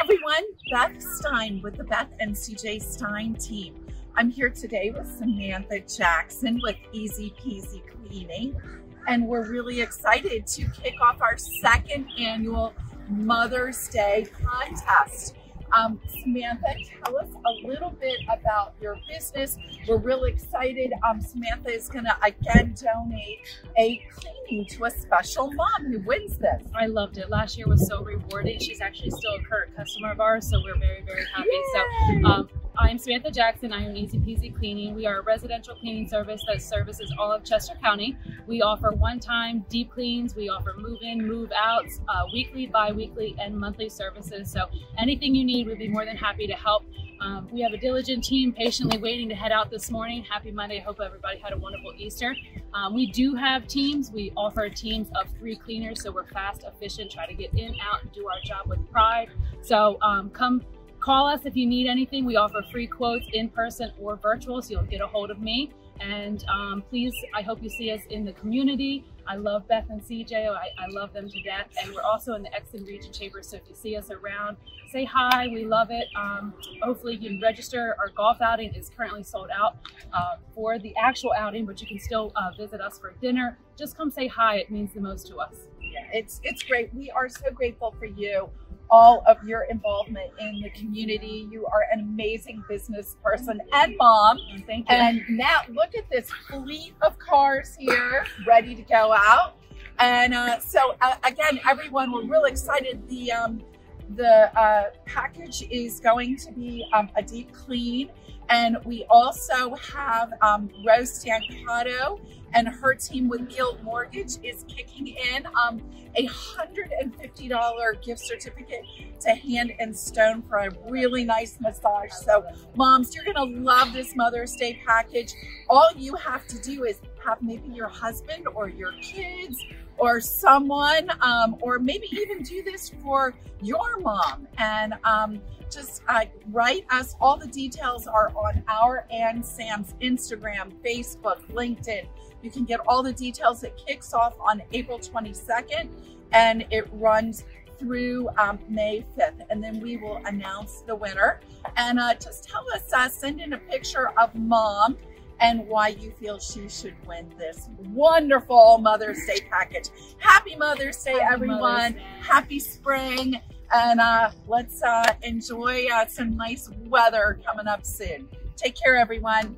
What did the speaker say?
everyone, Beth Stein with the Beth and CJ Stein team. I'm here today with Samantha Jackson with Easy Peasy Cleaning, and we're really excited to kick off our second annual Mother's Day contest. Um, Samantha, tell us a little bit about your business. We're really excited. Um, Samantha is going to again donate a cleaning to a special mom who wins this. I loved it. Last year was so rewarding. She's actually still a current customer of ours, so we're very, very happy. Yay! So um, I'm Samantha Jackson. I own Easy Peasy Cleaning. We are a residential cleaning service that services all of Chester County. We offer one-time deep cleans. We offer move-in, move-outs, uh, weekly, bi-weekly, and monthly services. So anything you need, we'd be more than happy to help. Um, we have a diligent team patiently waiting to head out this morning. Happy Monday. Hope everybody had a wonderful Easter. Um, we do have teams. We offer teams of three cleaners, so we're fast, efficient, try to get in, out, and do our job with pride. So um, come Call us if you need anything. We offer free quotes in person or virtual, so you'll get a hold of me. And um, please, I hope you see us in the community. I love Beth and CJ. I, I, love them to death. And we're also in the Exton Region Chamber, so if you see us around, say hi. We love it. Um, hopefully you can register. Our golf outing is currently sold out uh, for the actual outing, but you can still uh, visit us for dinner. Just come say hi. It means the most to us. Yeah, it's, it's great. We are so grateful for you all of your involvement in the community. You are an amazing business person and mom. Thank you. And now look at this fleet of cars here ready to go out. And uh, so uh, again, everyone, we're real excited. The um, the uh, package is going to be um, a deep clean. And we also have um, Rose Stancato and her team with Guild Mortgage is kicking in um, a $150 gift certificate to Hand and Stone for a really nice massage. So moms, you're gonna love this Mother's Day package. All you have to do is have maybe your husband or your kids or someone, um, or maybe even do this for your mom. And um, just uh, write us. All the details are on our and Sam's Instagram, Facebook, LinkedIn. You can get all the details. It kicks off on April 22nd and it runs through um, May 5th. And then we will announce the winner. And uh, just tell us, uh, send in a picture of mom and why you feel she should win this wonderful Mother's Day package. Happy Mother's Day, Happy everyone. Mother's Day. Happy spring. And uh, let's uh, enjoy uh, some nice weather coming up soon. Take care, everyone.